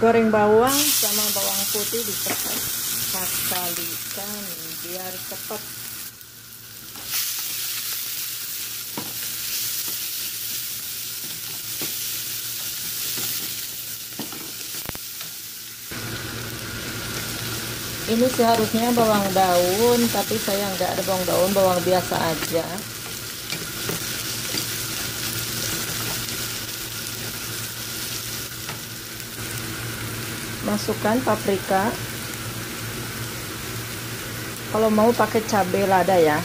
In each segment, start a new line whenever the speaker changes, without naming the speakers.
goreng bawang sama bawang putih dikalikan biar cepat. Ini seharusnya bawang daun tapi saya nggak ada bawang daun bawang biasa aja masukkan paprika. Kalau mau pakai cabai lada ya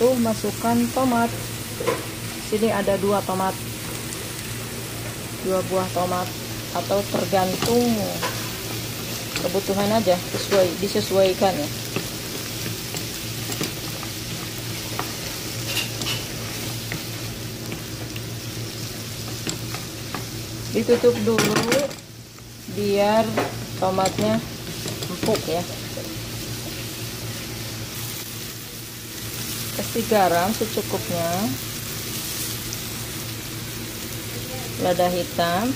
itu masukkan tomat. Sini ada dua tomat. Dua buah tomat. Atau tergantung kebutuhan aja sesuai disesuaikan ya. Ditutup dulu biar tomatnya empuk ya kasih garam secukupnya. Lada hitam.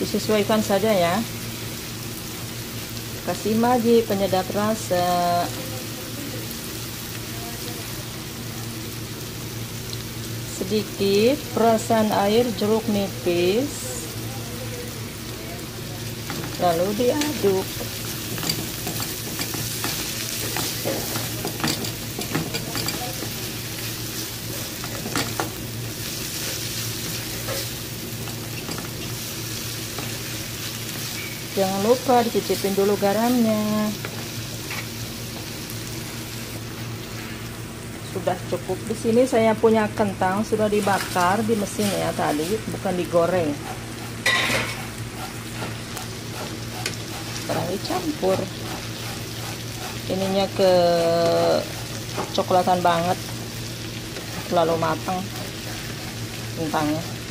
Disesuaikan saja ya. Kasih magi penyedap rasa. Sedikit perasan air jeruk nipis. Lalu diaduk jangan lupa dicicipin dulu garamnya. Sudah cukup. Di sini saya punya kentang sudah dibakar di mesin ya tadi bukan digoreng. Sekarang dicampur. Ininya ke coklatan banget. Terlalu matang kentangnya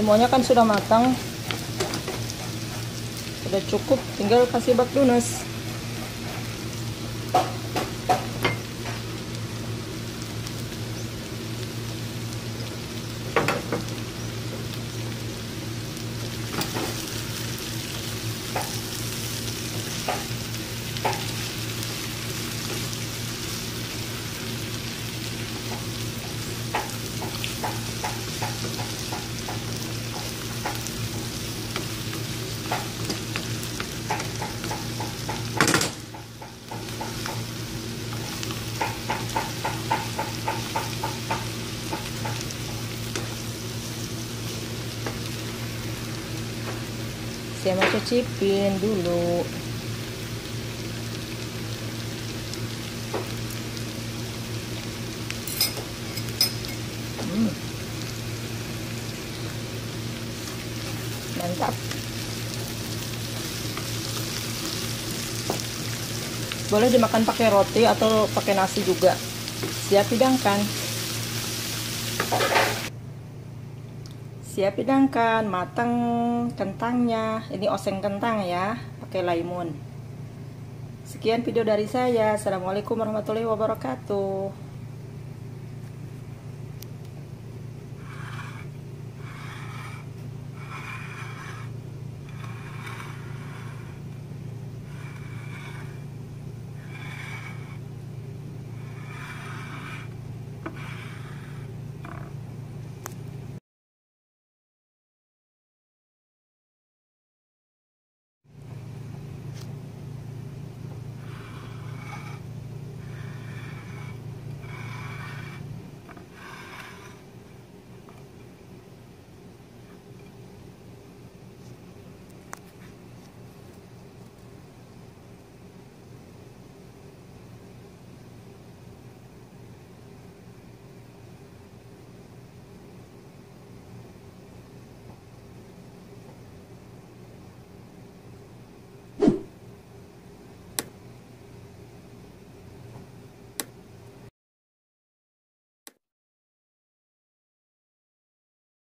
semuanya kan sudah matang. Sudah cukup tinggal kasih bak dunas saya mau cicipin dulu. Hmm. mantap. Boleh dimakan pakai roti atau pakai nasi juga. Siap hidangkan siap hidangkan matang kentangnya. Ini oseng kentang ya pakai laimun. Sekian video dari saya. Assalamualaikum warahmatullahi wabarakatuh